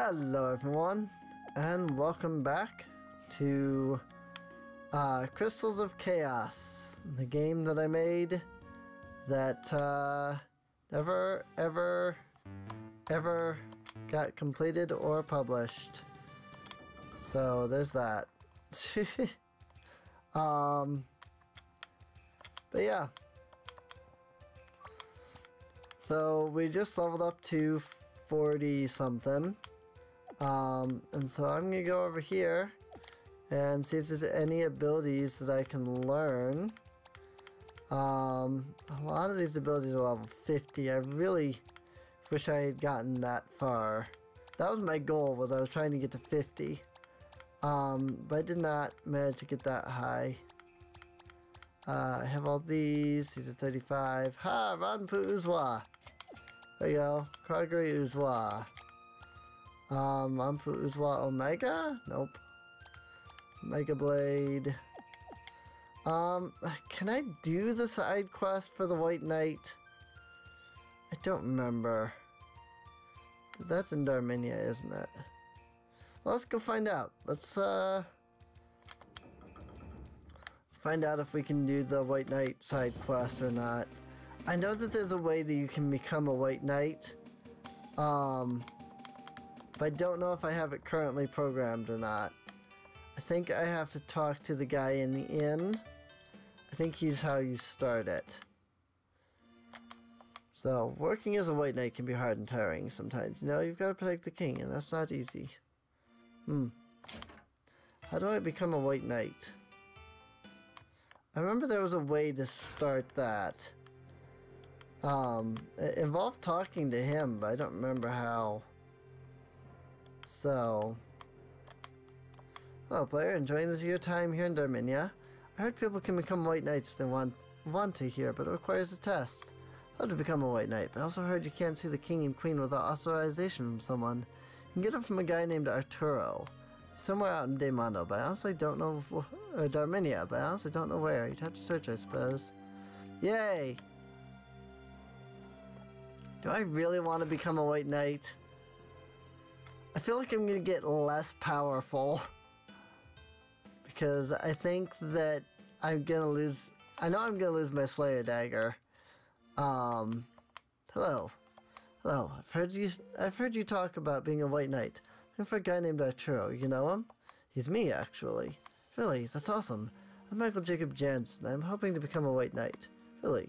Hello everyone, and welcome back to uh, Crystals of Chaos, the game that I made that uh, never, ever, ever got completed or published. So there's that. um, but yeah. So we just leveled up to 40 something. Um, and so I'm gonna go over here and see if there's any abilities that I can learn. Um, a lot of these abilities are level 50. I really wish I had gotten that far. That was my goal, was I was trying to get to 50. Um, but I did not manage to get that high. Uh, I have all these. These are 35. Ha! Ranpu Uzwa! There you go. Kragri Uzwa. Um, Ranpu Uzwa Omega? Nope. Mega Blade. Um, can I do the side quest for the White Knight? I don't remember. That's in Darminia, isn't it? Let's go find out. Let's, uh... Let's find out if we can do the White Knight side quest or not. I know that there's a way that you can become a White Knight. Um... But I don't know if I have it currently programmed or not. I think I have to talk to the guy in the inn. I think he's how you start it. So, working as a white knight can be hard and tiring sometimes. You know, you've got to protect the king, and that's not easy. Hmm. How do I become a white knight? I remember there was a way to start that. Um, it involved talking to him, but I don't remember how. So, hello player, enjoying this your time here in Darminia. I heard people can become white knights if they want, want to here, but it requires a test. How to become a white knight, but I also heard you can't see the king and queen without authorization from someone. You can get it from a guy named Arturo. Somewhere out in Daimondo, but I honestly don't know, or Darminia, but I honestly don't know where. You'd have to search, I suppose. Yay! Do I really want to become a white knight? I feel like I'm going to get less powerful. because I think that I'm going to lose... I know I'm going to lose my Slayer Dagger. Um, hello. Hello. I've heard you I've heard you talk about being a white knight. I'm for a guy named Arturo. You know him? He's me, actually. Really? That's awesome. I'm Michael Jacob Jansen. I'm hoping to become a white knight. Really.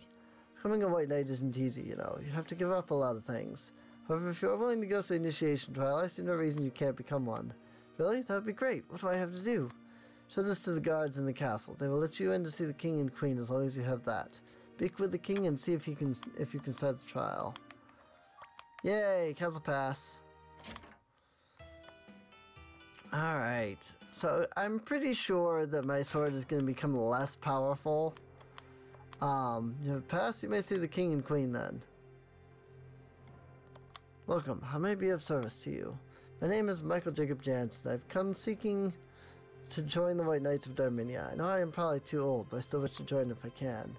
Becoming a white knight isn't easy, you know. You have to give up a lot of things. However, if you're willing to go through the initiation trial, I see no reason you can't become one. Really? That would be great. What do I have to do? Show this to the guards in the castle. They will let you in to see the king and queen as long as you have that. Speak with the king and see if he can if you can start the trial. Yay, castle pass. Alright, so I'm pretty sure that my sword is going to become less powerful. Um, you have passed, you may see the king and queen then. Welcome, how may I be of service to you? My name is Michael Jacob Jansen. I've come seeking to join the White Knights of Darminia. I know I am probably too old, but I still wish to join if I can.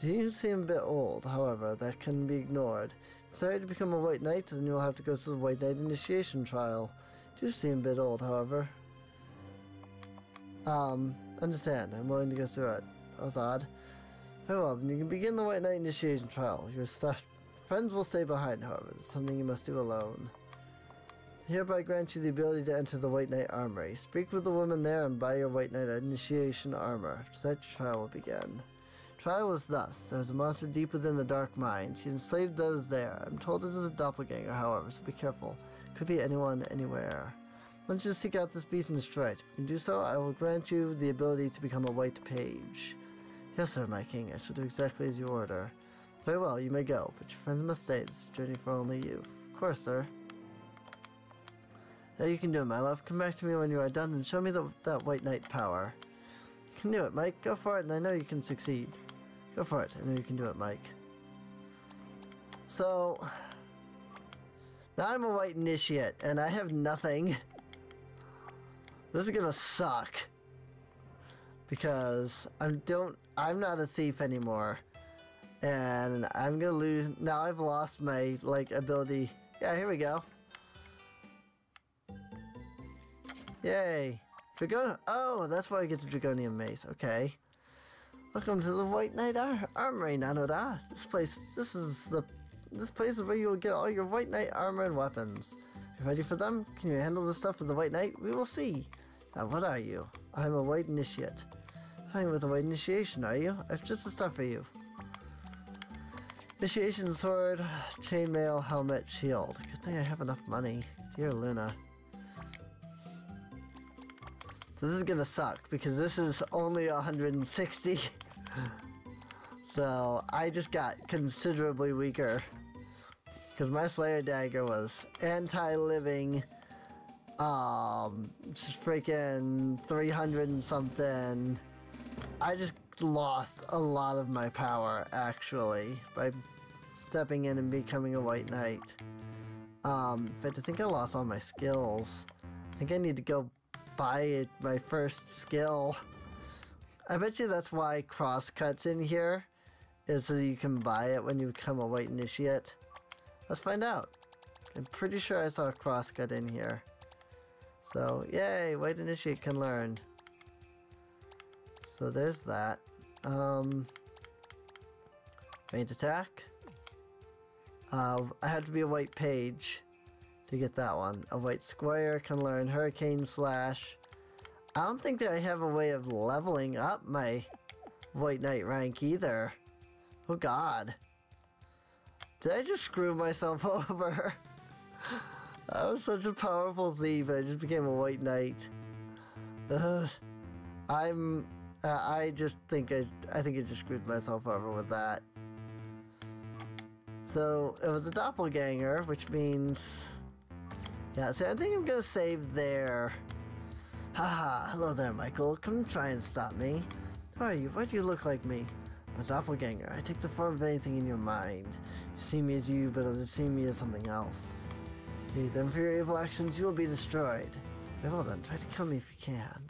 Do you seem a bit old, however, that can be ignored. Sorry to become a White Knight, then you will have to go through the White Knight initiation trial. Do you seem a bit old, however. Um, understand, I'm willing to go through it. That was odd. Very well, then you can begin the White Knight initiation trial. Your stuff Friends will stay behind, however. It's something you must do alone. Hereby grant you the ability to enter the White Knight Armory. Speak with the woman there and buy your White Knight initiation armor. That trial will begin. Trial is thus. There is a monster deep within the dark mine. She enslaved those there. I'm told it is a doppelganger, however, so be careful. Could be anyone, anywhere. Once you seek out this beast and destroy it. If you can do so, I will grant you the ability to become a white page. Yes, sir, my king. I shall do exactly as you order. Very well, you may go, but your friends must stay. This journey for only you. Of course, sir. Now you can do it, my love. Come back to me when you are done and show me the, that white knight power. You can do it, Mike. Go for it, and I know you can succeed. Go for it. I know you can do it, Mike. So, now I'm a white initiate, and I have nothing. This is gonna suck. Because I don't, I'm not a thief anymore and I'm gonna lose now I've lost my like ability yeah here we go Yay. Dragon. Oh, that's why I get the Dragonian Mace. Okay. Welcome to the White Knight Ar Armory, Nanoda. This place, this is the, this place is where you will get all your White Knight armor and weapons. You ready for them? Can you handle the stuff of the White Knight? We will see. Now, what are you? I'm a White Initiate. I'm with a White Initiation, are you? I've just the stuff for you. Initiation sword, chainmail, helmet, shield. Good thing I have enough money. Dear Luna. So this is gonna suck because this is only 160. so I just got considerably weaker. Because my Slayer Dagger was anti-living, um, just freaking 300 and something. I just lost a lot of my power actually by stepping in and becoming a white knight. Um, but I think I lost all my skills. I think I need to go buy my first skill. I bet you that's why crosscuts in here is so you can buy it when you become a white initiate. Let's find out. I'm pretty sure I saw a crosscut in here. So, yay, white initiate can learn. So there's that. Um, feint attack. Uh, I had to be a white page to get that one. A white square can learn Hurricane Slash. I don't think that I have a way of leveling up my White Knight rank either. Oh god. Did I just screw myself over? I was such a powerful thief, I just became a White Knight. Ugh. I'm... Uh, I just think I, I think I just screwed myself over with that. So, it was a doppelganger, which means yeah, see, I think I'm gonna save there. Haha, hello there, Michael. Come try and stop me. Who are you? Why do you look like me? I'm a doppelganger. I take the form of anything in your mind. You see me as you, but others see me as something else. Then for your evil actions, you will be destroyed. Well then, try to kill me if you can.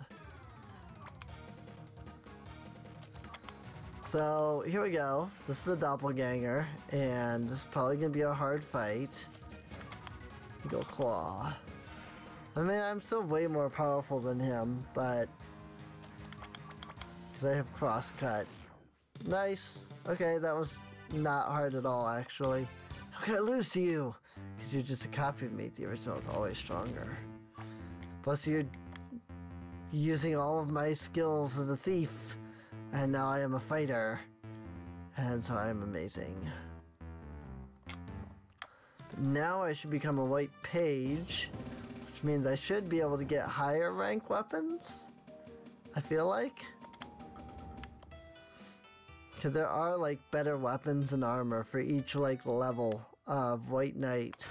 So, here we go. This is a doppelganger, and this is probably gonna be a hard fight. Go Claw. I mean, I'm still way more powerful than him, but... Because I have Crosscut. Nice. Okay, that was not hard at all, actually. How could I lose to you? Because you're just a copy of me. The original is always stronger. Plus, you're using all of my skills as a thief. And now I am a fighter. And so I am amazing. Now I should become a white page, which means I should be able to get higher rank weapons, I feel like. Because there are like better weapons and armor for each like level of White Knight.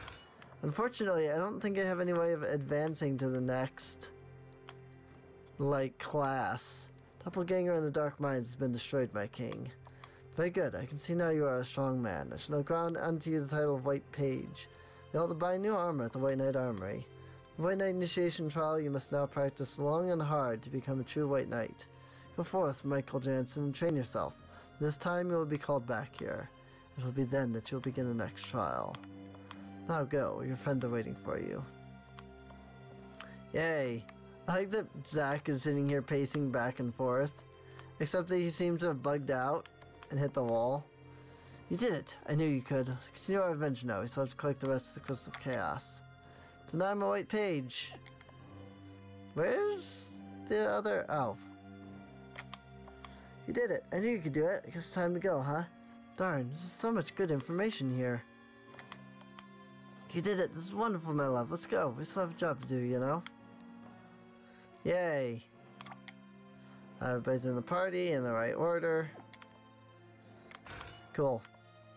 Unfortunately, I don't think I have any way of advancing to the next like class. Doppelganger in the Dark Mines has been destroyed, my king. Very good. I can see now you are a strong man. I shall now grant unto you the title of White Page. You ought to buy new armor at the White Knight Armory. The White Knight initiation trial you must now practice long and hard to become a true White Knight. Go forth, Michael Jansen, and train yourself. This time you will be called back here. It will be then that you'll begin the next trial. Now go, your friends are waiting for you. Yay! I like that Zack is sitting here pacing back and forth. Except that he seems to have bugged out and hit the wall. You did it. I knew you could. Continue our adventure now. We still have to collect the rest of the Crystal of Chaos. So now I'm a white page. Where's the other... Oh. You did it. I knew you could do it. I guess it's time to go, huh? Darn, there's so much good information here. You did it. This is wonderful, my love. Let's go. We still have a job to do, you know? Yay. Everybody's in the party in the right order. Cool.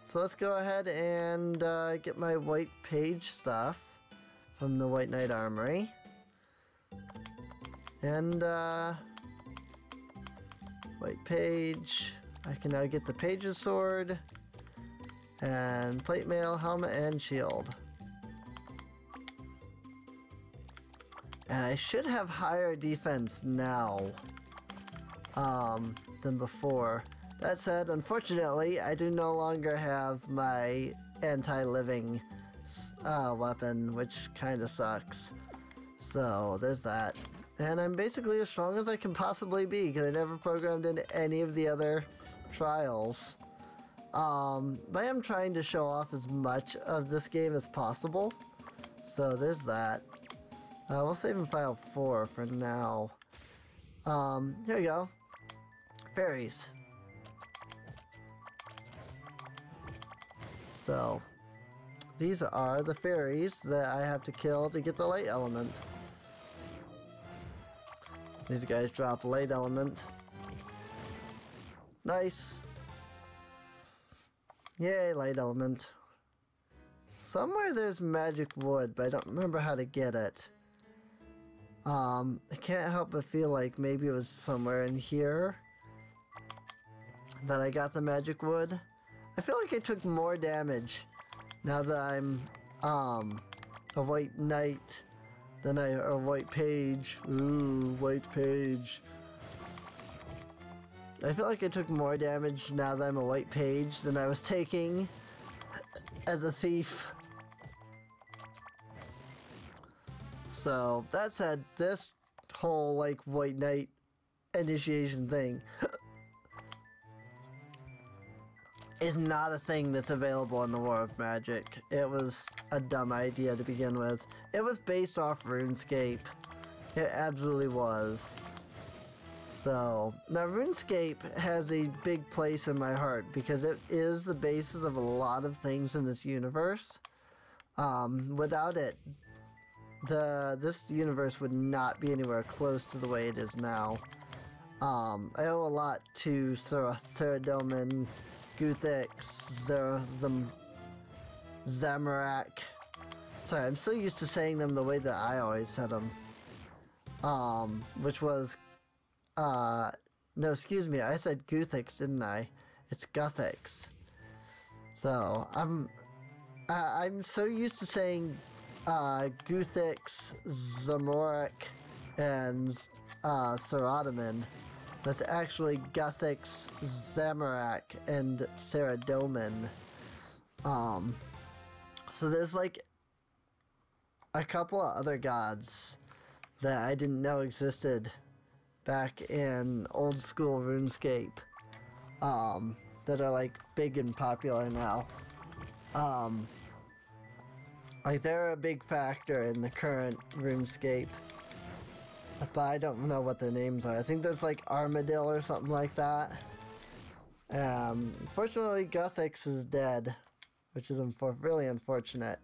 So let's go ahead and uh, get my white page stuff from the White Knight Armory. And, uh, white page. I can now get the page's sword and plate mail, helmet, and shield. And I should have higher defense now um, than before. That said, unfortunately, I do no longer have my anti-living uh, weapon, which kind of sucks. So there's that. And I'm basically as strong as I can possibly be because I never programmed in any of the other trials. Um, but I am trying to show off as much of this game as possible. So there's that. Uh, we'll save in file 4 for now. Um, here we go. Fairies. So, these are the fairies that I have to kill to get the light element. These guys drop light element. Nice. Yay, light element. Somewhere there's magic wood, but I don't remember how to get it. Um, I can't help but feel like maybe it was somewhere in here that I got the magic wood. I feel like I took more damage now that I'm um, a white knight than I a white page. Ooh, white page. I feel like I took more damage now that I'm a white page than I was taking as a thief. So, that said, this whole, like, White Knight initiation thing is not a thing that's available in the War of Magic. It was a dumb idea to begin with. It was based off RuneScape. It absolutely was. So, now RuneScape has a big place in my heart because it is the basis of a lot of things in this universe. Um, without it, the this universe would not be anywhere close to the way it is now. Um, I owe a lot to Sir Saradomin, Guthix, Zerzum, Zamorak. Sorry, I'm so used to saying them the way that I always said them. Um, which was, uh, no, excuse me, I said Guthix, didn't I? It's Guthix. So, I'm, I, I'm so used to saying uh, Guthix, Zamorak, and uh. That's actually Guthix, Zamorak, and Saradomin. Um, so there's like a couple of other gods that I didn't know existed back in old school RuneScape um, that are like big and popular now. Um, like they're a big factor in the current RuneScape. But I don't know what their names are. I think there's like Armadyl or something like that. Um, fortunately, Guthix is dead, which is really unfortunate.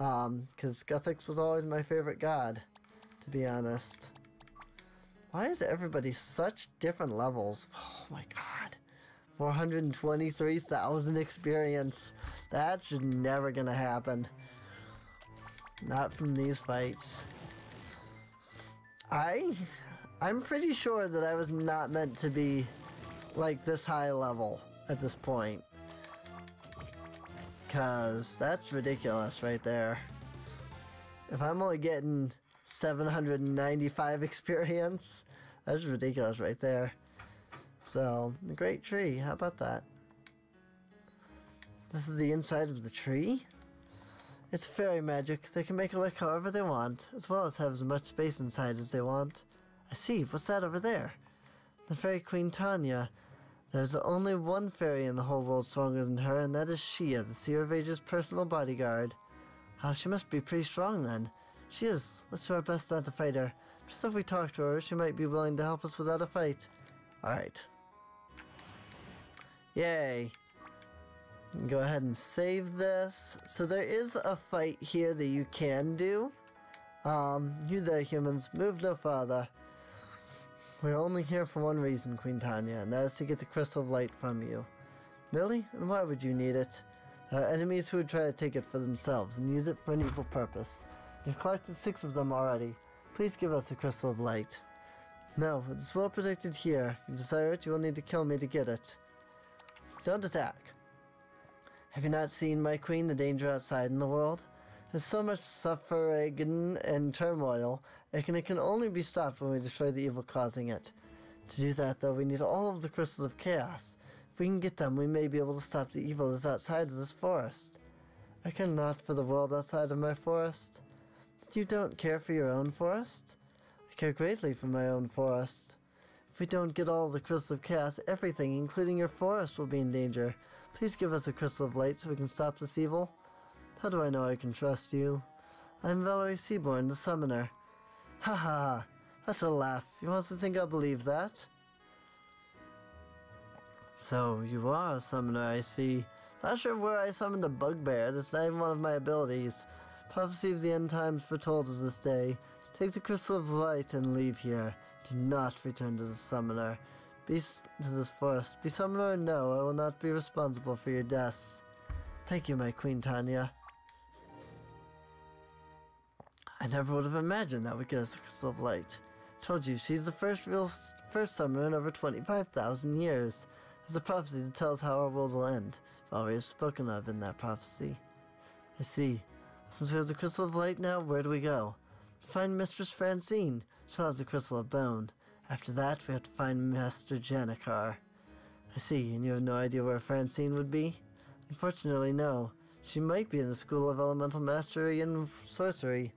Um, because Guthix was always my favorite god, to be honest. Why is everybody such different levels? Oh my god. 423,000 experience. That's just never gonna happen. Not from these fights. I... I'm pretty sure that I was not meant to be like this high level at this point. Cause that's ridiculous right there. If I'm only getting 795 experience, that's ridiculous right there. So, great tree, how about that? This is the inside of the tree? It's fairy magic. They can make it look however they want, as well as have as much space inside as they want. I see. What's that over there? The fairy queen Tanya. There's only one fairy in the whole world stronger than her, and that is Shia, the Seer of Ages' personal bodyguard. Oh, she must be pretty strong then. She is. Let's do our best not to fight her. Just if we talk to her, she might be willing to help us without a fight. Alright. Yay. Go ahead and save this. So there is a fight here that you can do. Um, you there humans, move no farther. We're only here for one reason, Queen Tanya, and that is to get the Crystal of Light from you. Really? And why would you need it? There are enemies who would try to take it for themselves and use it for an evil purpose. You've collected six of them already. Please give us the Crystal of Light. No, it's well protected here. If you desire it, you will need to kill me to get it. Don't attack. Have you not seen, my queen, the danger outside in the world? There's so much suffering and turmoil, and it can only be stopped when we destroy the evil causing it. To do that, though, we need all of the crystals of chaos. If we can get them, we may be able to stop the evil that's outside of this forest. I cannot for the world outside of my forest. You don't care for your own forest? I care greatly for my own forest. If we don't get all the crystals of chaos, everything, including your forest, will be in danger. Please give us a crystal of light so we can stop this evil. How do I know I can trust you? I'm Valerie Seaborn, the summoner. Ha ha ha. That's a laugh. You want to think I'll believe that? So, you are a summoner, I see. Not sure where I summoned a bugbear. That's not even one of my abilities. Prophecy of the end times foretold of this day. Take the crystal of light and leave here. Do not return to the summoner. This forest. Be summoner or no, I will not be responsible for your deaths. Thank you, my Queen Tanya. I never would have imagined that we get a crystal of light. Told you, she's the first real first summoner in over 25,000 years. There's a prophecy that tells how our world will end. Valerie is spoken of in that prophecy. I see. Since we have the crystal of light now, where do we go? Find Mistress Francine. She'll have the crystal of bone. After that, we have to find Master Janakar. I see, and you have no idea where Francine would be? Unfortunately, no. She might be in the School of Elemental Mastery and Sorcery.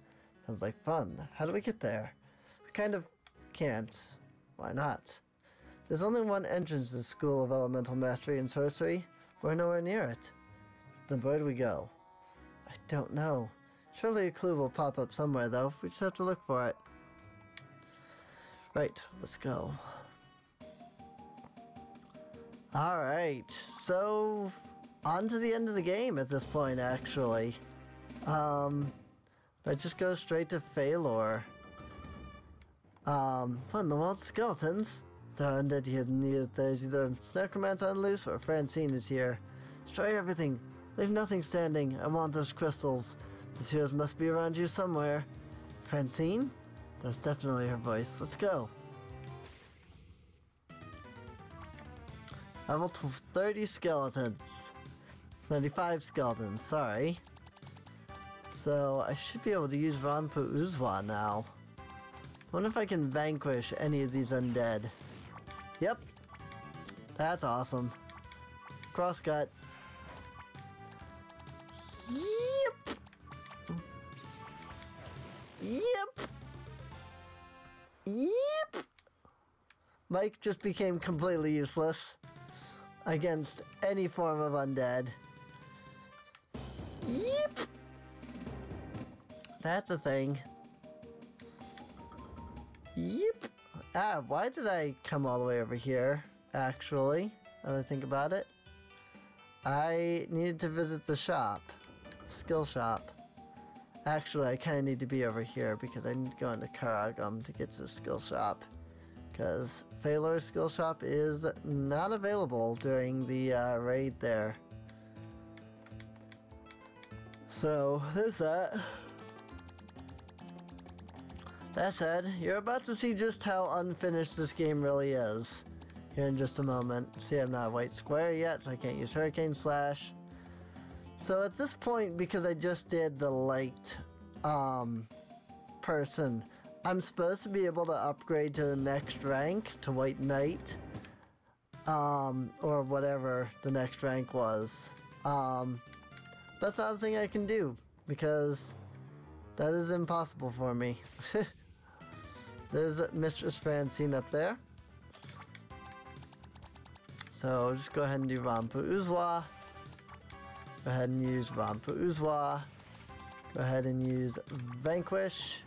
Sounds like fun. How do we get there? We kind of can't. Why not? There's only one entrance to the School of Elemental Mastery and Sorcery. We're nowhere near it. Then where do we go? I don't know. Surely a clue will pop up somewhere, though. We just have to look for it. Right, let's go. Alright, so on to the end of the game at this point, actually. Um, I just go straight to Phalor. Um, what in the world? Skeletons? They're undead here. There's either Necromancer on loose or Francine is here. Destroy everything. Leave nothing standing. I want those crystals. The heroes must be around you somewhere. Francine? That's definitely her voice. Let's go. Level 30 skeletons. 35 skeletons, sorry. So I should be able to use Ranpu Uzwa now. wonder if I can vanquish any of these undead. Yep. That's awesome. Crosscut. Mike just became completely useless against any form of undead. Yep. That's a thing. Yep. Ah, why did I come all the way over here, actually, now I think about it? I needed to visit the shop. Skill shop. Actually, I kind of need to be over here because I need to go into Karagum to get to the skill shop. Because Phalor's skill shop is not available during the uh, raid there. So, there's that. That said, you're about to see just how unfinished this game really is. Here in just a moment. See, I'm not white square yet, so I can't use Hurricane Slash. So at this point, because I just did the light um, person, I'm supposed to be able to upgrade to the next rank, to White Knight, um, or whatever the next rank was. Um, that's not a thing I can do, because that is impossible for me. There's Mistress Francine up there. So just go ahead and do Ranpu Uzwa. Go ahead and use Ranpu Uzwa. Go ahead and use Vanquish.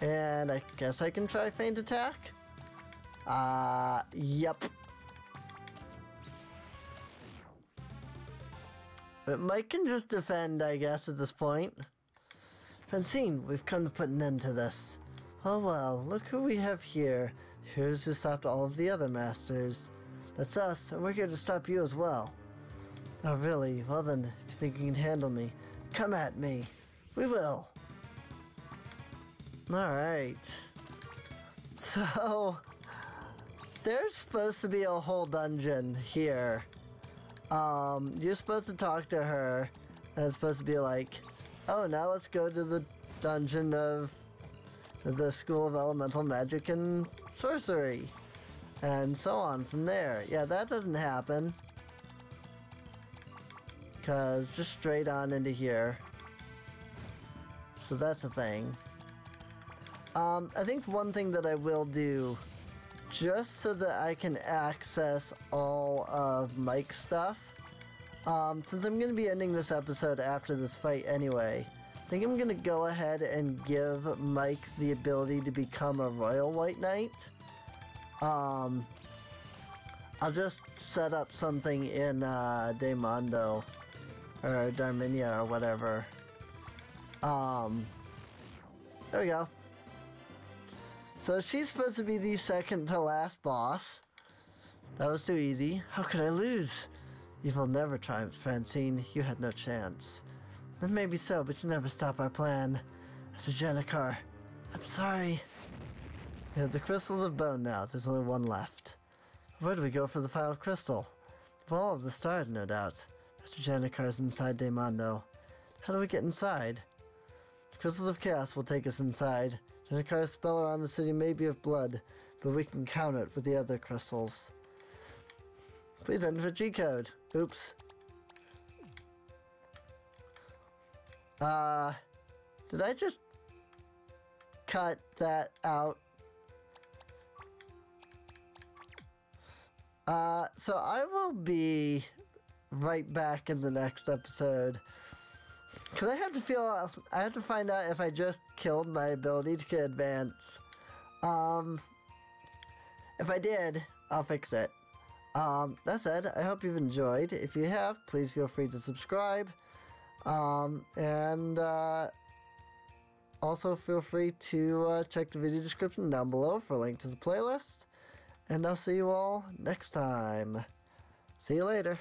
And I guess I can try Feint Attack. Uh, yep. But Mike can just defend, I guess, at this point. Francine, we've come to put an end to this. Oh well, look who we have here. Here's who stopped all of the other masters. That's us, and we're here to stop you as well. Oh really? Well then, if you think you can handle me, come at me. We will. Alright. So, there's supposed to be a whole dungeon here. Um, you're supposed to talk to her, and it's supposed to be like, oh, now let's go to the dungeon of the School of Elemental Magic and Sorcery. And so on from there. Yeah, that doesn't happen. Because just straight on into here. So that's a thing. Um, I think one thing that I will do, just so that I can access all of Mike's stuff, um, since I'm going to be ending this episode after this fight anyway, I think I'm going to go ahead and give Mike the ability to become a Royal White Knight. Um, I'll just set up something in uh, Daimondo or Darminia or whatever. Um, there we go. So she's supposed to be the second to last boss. That was too easy. How could I lose? Evil never triumphs, Francine. You had no chance. Then maybe so, but you never stop our plan. Mr. Janakar, I'm sorry. We have the crystals of bone now. There's only one left. Where do we go for the final crystal? Wall of the stars, no doubt. Mr. Janakar's inside Daimondo. How do we get inside? The crystals of chaos will take us inside. Janakar's spell around the city may be of blood, but we can counter it with the other crystals. Please enter the G code. Oops. Uh, did I just cut that out? Uh, so I will be right back in the next episode. Cause I have to feel, I have to find out if I just killed my ability to advance. Um, if I did, I'll fix it. Um, that said, I hope you've enjoyed. If you have, please feel free to subscribe. Um, and, uh, also feel free to uh, check the video description down below for a link to the playlist. And I'll see you all next time. See you later.